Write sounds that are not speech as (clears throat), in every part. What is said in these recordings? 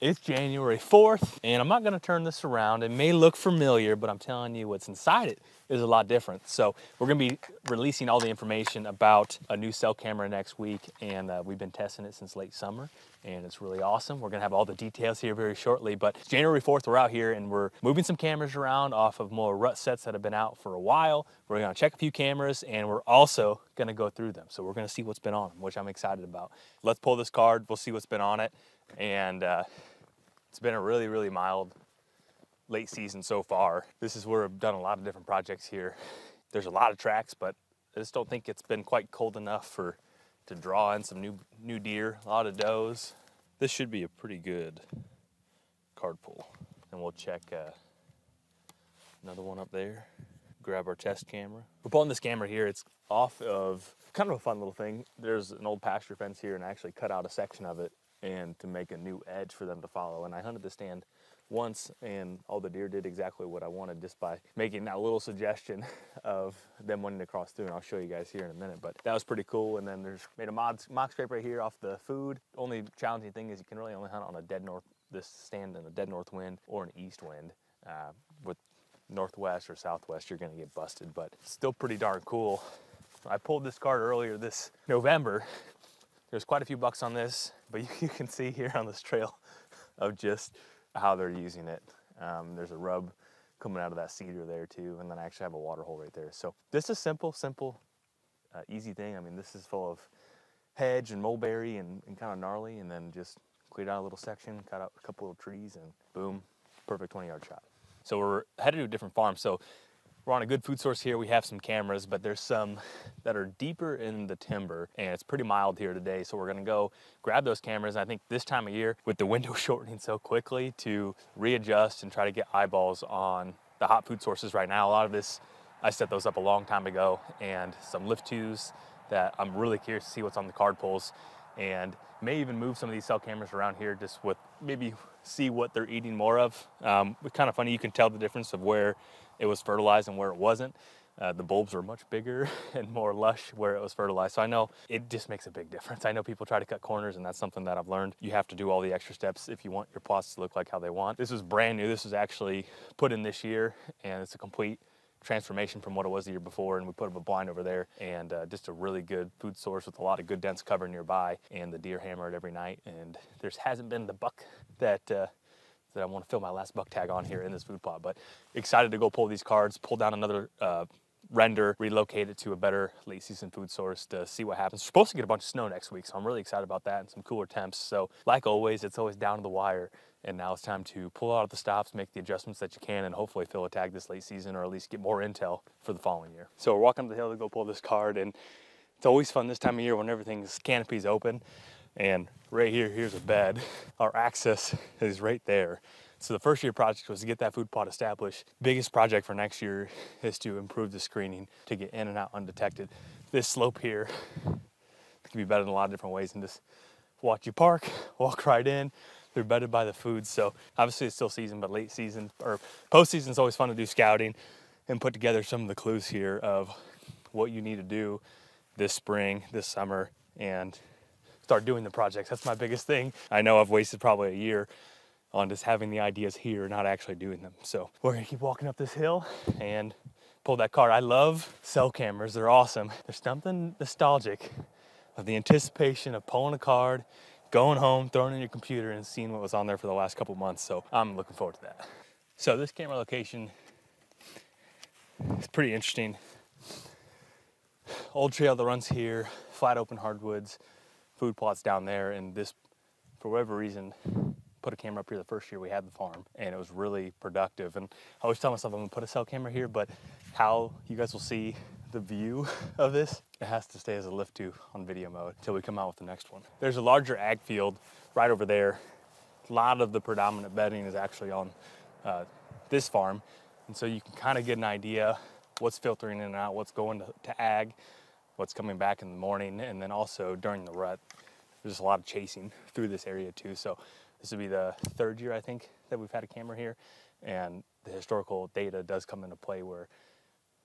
It's January 4th, and I'm not gonna turn this around. It may look familiar, but I'm telling you what's inside it is a lot different. So we're gonna be releasing all the information about a new cell camera next week, and uh, we've been testing it since late summer, and it's really awesome. We're gonna have all the details here very shortly, but January 4th, we're out here and we're moving some cameras around off of more rut sets that have been out for a while. We're gonna check a few cameras, and we're also gonna go through them. So we're gonna see what's been on them, which I'm excited about. Let's pull this card, we'll see what's been on it, and uh, it's been a really, really mild late season so far. This is where I've done a lot of different projects here. There's a lot of tracks, but I just don't think it's been quite cold enough for to draw in some new new deer, a lot of does. This should be a pretty good card pull. And we'll check uh, another one up there. Grab our test camera. We're pulling this camera here. It's off of kind of a fun little thing. There's an old pasture fence here and I actually cut out a section of it and to make a new edge for them to follow. And I hunted the stand once and all the deer did exactly what I wanted just by making that little suggestion (laughs) of them wanting to cross through. And I'll show you guys here in a minute but that was pretty cool. And then there's made a mod, mock scrape right here off the food. Only challenging thing is you can really only hunt on a dead north this stand in a dead north wind or an east wind. Uh, with northwest or southwest you're gonna get busted but still pretty darn cool. I pulled this card earlier this November there's quite a few bucks on this but you, (laughs) you can see here on this trail of just how they're using it. Um, there's a rub coming out of that cedar there too, and then I actually have a water hole right there. So this is simple, simple, uh, easy thing. I mean, this is full of hedge and mulberry and, and kind of gnarly, and then just cleared out a little section, cut out a couple of trees, and boom, perfect 20 yard shot. So we're headed to a different farm. So we're on a good food source here. We have some cameras, but there's some that are deeper in the timber and it's pretty mild here today. So we're gonna go grab those cameras. I think this time of year with the window (laughs) shortening so quickly to readjust and try to get eyeballs on the hot food sources right now. A lot of this, I set those up a long time ago and some lift twos that I'm really curious to see what's on the card pulls and may even move some of these cell cameras around here just with maybe see what they're eating more of. Um, it's kind of funny, you can tell the difference of where it was fertilized and where it wasn't. Uh, the bulbs are much bigger (laughs) and more lush where it was fertilized. So I know it just makes a big difference. I know people try to cut corners and that's something that I've learned. You have to do all the extra steps if you want your plots to look like how they want. This is brand new. This was actually put in this year and it's a complete transformation from what it was the year before and we put up a blind over there and uh, just a really good food source with a lot of good dense cover nearby and the deer hammer it every night and there hasn't been the buck that uh, that I want to fill my last buck tag on here in this food plot. But excited to go pull these cards, pull down another uh, render, relocate it to a better late season food source to see what happens. We're supposed to get a bunch of snow next week, so I'm really excited about that and some cooler temps. So like always, it's always down to the wire. And now it's time to pull out of the stops, make the adjustments that you can, and hopefully fill a tag this late season or at least get more intel for the following year. So we're walking up the hill to go pull this card, and it's always fun this time of year when everything's canopies open. And right here, here's a bed. (laughs) Our access is right there. So the first year project was to get that food plot established. Biggest project for next year is to improve the screening to get in and out undetected. This slope here can be better in a lot of different ways and just watch you park, (laughs) walk right in. They're bedded by the food. So obviously it's still season, but late season or postseason is always fun to do scouting and put together some of the clues here of what you need to do this spring, this summer, and start doing the projects. That's my biggest thing. I know I've wasted probably a year on just having the ideas here, and not actually doing them. So we're gonna keep walking up this hill and pull that card. I love cell cameras, they're awesome. There's something nostalgic of the anticipation of pulling a card, going home, throwing in your computer and seeing what was on there for the last couple months. So I'm looking forward to that. So this camera location is pretty interesting. Old trail that runs here, flat open hardwoods, food plots down there, and this, for whatever reason, put a camera up here the first year we had the farm and it was really productive. And I always tell myself I'm gonna put a cell camera here, but how you guys will see the view (laughs) of this, it has to stay as a lift two on video mode until we come out with the next one. There's a larger ag field right over there. A lot of the predominant bedding is actually on uh, this farm. And so you can kind of get an idea what's filtering in and out, what's going to, to ag, what's coming back in the morning, and then also during the rut. There's a lot of chasing through this area too. So this would be the third year, I think, that we've had a camera here. And the historical data does come into play where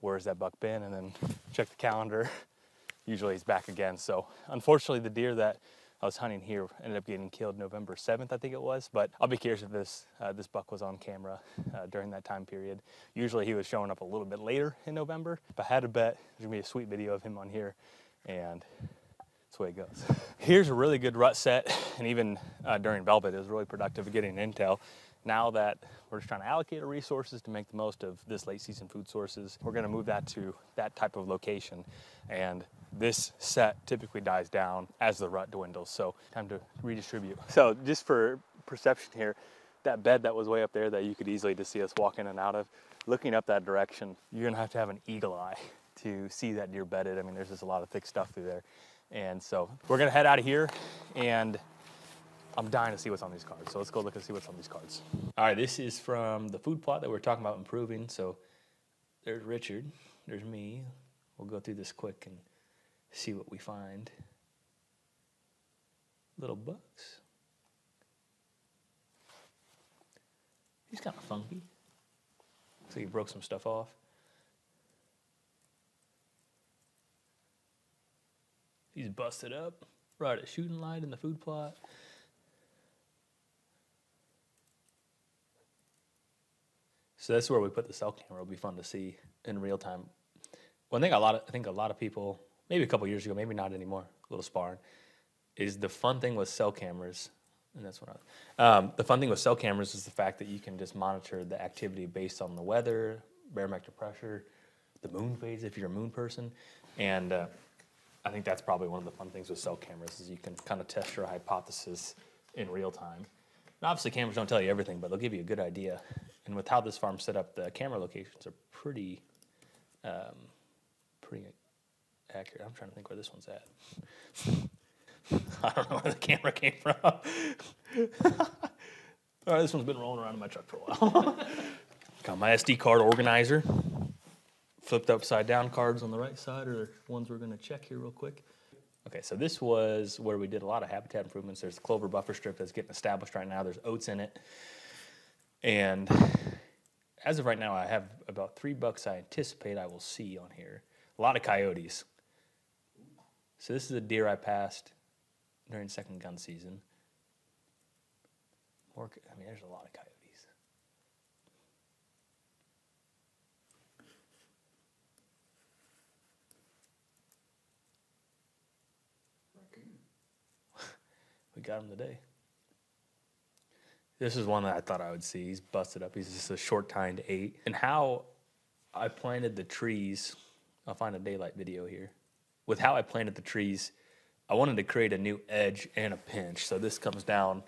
where's that buck been? And then check the calendar. (laughs) Usually he's back again. So unfortunately, the deer that I was hunting here, ended up getting killed November 7th, I think it was. But I'll be curious if this uh, this buck was on camera uh, during that time period. Usually he was showing up a little bit later in November. If I had to bet, there's gonna be a sweet video of him on here, and that's the way it goes. Here's a really good rut set, and even uh, during Velvet, it was really productive getting intel. Now that we're just trying to allocate our resources to make the most of this late season food sources, we're gonna move that to that type of location. And this set typically dies down as the rut dwindles. So time to redistribute. So just for perception here, that bed that was way up there that you could easily just see us walk in and out of, looking up that direction, you're gonna have to have an eagle eye to see that deer bedded. I mean, there's just a lot of thick stuff through there. And so we're gonna head out of here and I'm dying to see what's on these cards. So let's go look and see what's on these cards. All right, this is from the food plot that we're talking about improving. So there's Richard, there's me. We'll go through this quick and see what we find. Little bucks. He's kind of funky. So he broke some stuff off. He's busted up right at shooting light in the food plot. So that's where we put the cell camera. It'll be fun to see in real time. One thing a lot of, I think a lot of people, maybe a couple years ago, maybe not anymore, a little sparring, is the fun thing with cell cameras, and that's what I, um, the fun thing with cell cameras is the fact that you can just monitor the activity based on the weather, barometric pressure, the moon phase if you're a moon person, and uh, I think that's probably one of the fun things with cell cameras is you can kind of test your hypothesis in real time. And obviously, cameras don't tell you everything, but they'll give you a good idea. And with how this farm's set up, the camera locations are pretty, um, pretty accurate. I'm trying to think where this one's at. (laughs) I don't know where the camera came from. (laughs) All right, this one's been rolling around in my truck for a while. (laughs) Got my SD card organizer. Flipped upside down cards on the right side are the ones we're going to check here real quick. Okay, so this was where we did a lot of habitat improvements. There's the clover buffer strip that's getting established right now. There's oats in it. And as of right now, I have about three bucks I anticipate I will see on here. A lot of coyotes. So this is a deer I passed during second gun season. More, I mean, there's a lot of coyotes. we got him today. This is one that I thought I would see. He's busted up. He's just a short tined eight. And how I planted the trees, I'll find a daylight video here. With how I planted the trees, I wanted to create a new edge and a pinch. So this comes down,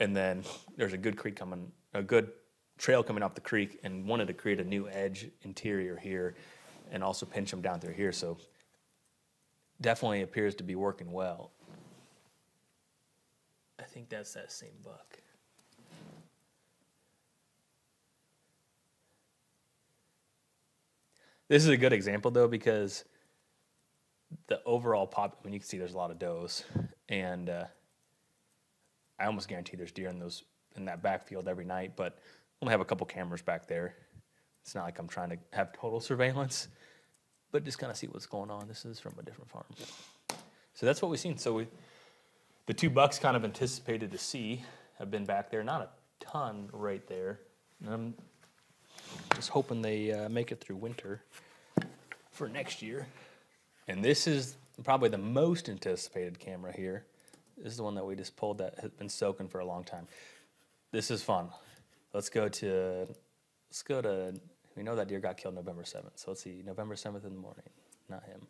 and then there's a good creek coming, a good trail coming off the creek, and wanted to create a new edge interior here, and also pinch them down through here. So definitely appears to be working well. Think that's that same buck. This is a good example though because the overall pop. I mean, you can see there's a lot of does, and uh, I almost guarantee there's deer in those in that backfield every night. But I only have a couple cameras back there. It's not like I'm trying to have total surveillance, but just kind of see what's going on. This is from a different farm. So that's what we've seen. So we, the two bucks kind of anticipated to see have been back there. Not a ton right there. And I'm just hoping they uh, make it through winter for next year. And this is probably the most anticipated camera here. This is the one that we just pulled that has been soaking for a long time. This is fun. Let's go to, let's go to, we know that deer got killed November 7th. So let's see, November 7th in the morning, not him.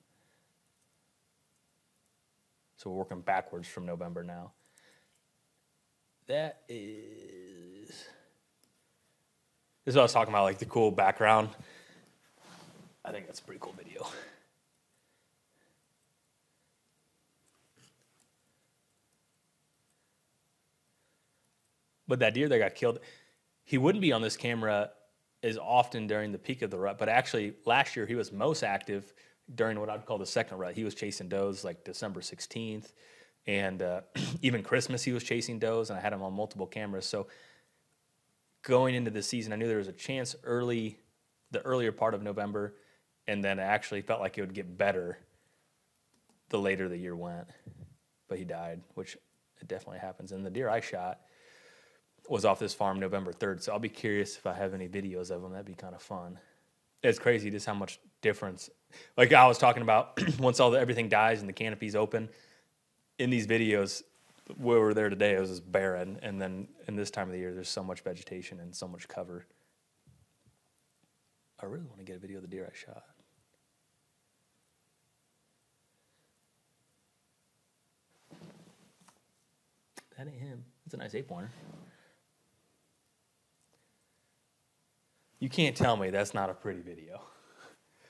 So we're working backwards from November now. That is, this is what I was talking about, like the cool background. I think that's a pretty cool video. But that deer that got killed, he wouldn't be on this camera as often during the peak of the rut. But actually, last year he was most active during what I'd call the second rut. He was chasing does like December 16th, and uh, (clears throat) even Christmas he was chasing does, and I had him on multiple cameras. So going into the season, I knew there was a chance early, the earlier part of November, and then it actually felt like it would get better the later the year went. but he died, which it definitely happens. And the deer I shot was off this farm November 3rd, so I'll be curious if I have any videos of him. That'd be kind of fun. It's crazy just how much difference. Like I was talking about, (clears throat) once all the, everything dies and the canopy's open, in these videos, where we're there today, it was just barren, and then in this time of the year, there's so much vegetation and so much cover. I really want to get a video of the deer I shot. That ain't him. That's a nice eight pointer. You can't tell me that's not a pretty video.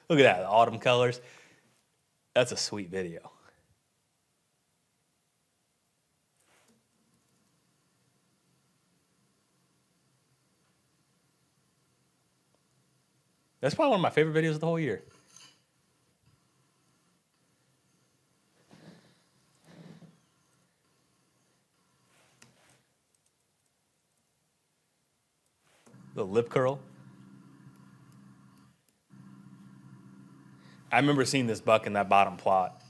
Look at that, the autumn colors. That's a sweet video. That's probably one of my favorite videos of the whole year. The lip curl. I remember seeing this buck in that bottom plot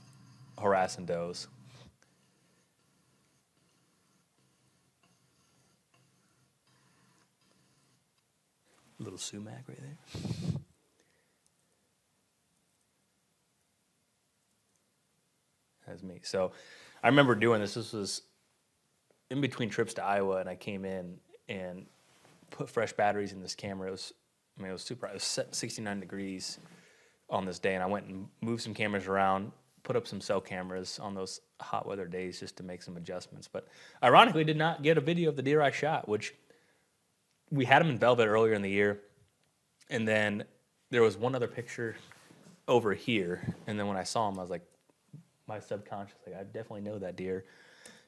harassing does. Little sumac right there. That's me. So I remember doing this. This was in between trips to Iowa, and I came in and put fresh batteries in this camera. It was, I mean, it was super. It was 69 degrees on this day, and I went and moved some cameras around, put up some cell cameras on those hot weather days just to make some adjustments. But ironically, did not get a video of the deer I shot, which we had him in velvet earlier in the year, and then there was one other picture over here, and then when I saw him, I was like, my subconscious, like I definitely know that deer.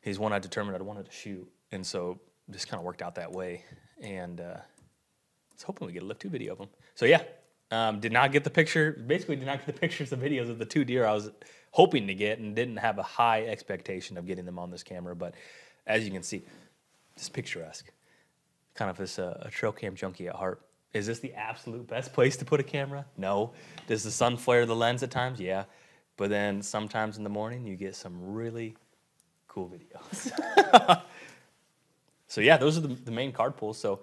He's one I determined I wanted to shoot, and so just kind of worked out that way. And uh, I was hoping we get a lift two video of him. So yeah, um, did not get the picture. Basically, did not get the pictures, the videos of the two deer I was hoping to get, and didn't have a high expectation of getting them on this camera. But as you can see, just picturesque. Kind of this uh, a trail cam junkie at heart. Is this the absolute best place to put a camera? No. Does the sun flare the lens at times? Yeah. But then sometimes in the morning, you get some really cool videos. (laughs) so yeah, those are the, the main card pools. So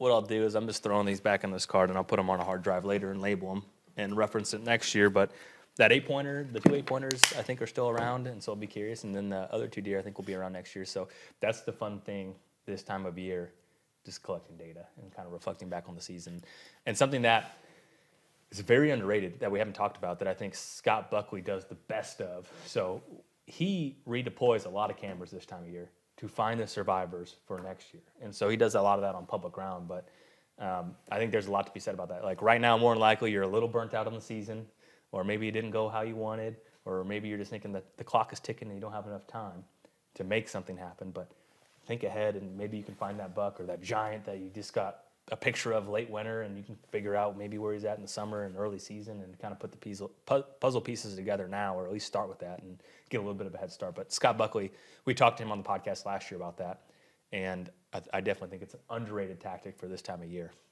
what I'll do is I'm just throwing these back in this card and I'll put them on a hard drive later and label them and reference it next year. But that eight pointer, the two eight pointers, I think are still around, and so I'll be curious. And then the other two deer, I think will be around next year. So that's the fun thing this time of year, just collecting data and kind of reflecting back on the season, and something that is very underrated that we haven't talked about that I think Scott Buckley does the best of. So he redeploys a lot of cameras this time of year to find the survivors for next year, and so he does a lot of that on public ground. But um, I think there's a lot to be said about that. Like right now, more than likely, you're a little burnt out on the season, or maybe it didn't go how you wanted, or maybe you're just thinking that the clock is ticking and you don't have enough time to make something happen. But think ahead, and maybe you can find that buck or that giant that you just got a picture of late winter, and you can figure out maybe where he's at in the summer and early season, and kind of put the puzzle pieces together now, or at least start with that and get a little bit of a head start. But Scott Buckley, we talked to him on the podcast last year about that, and I, definitely think it's an underrated tactic for this time of year.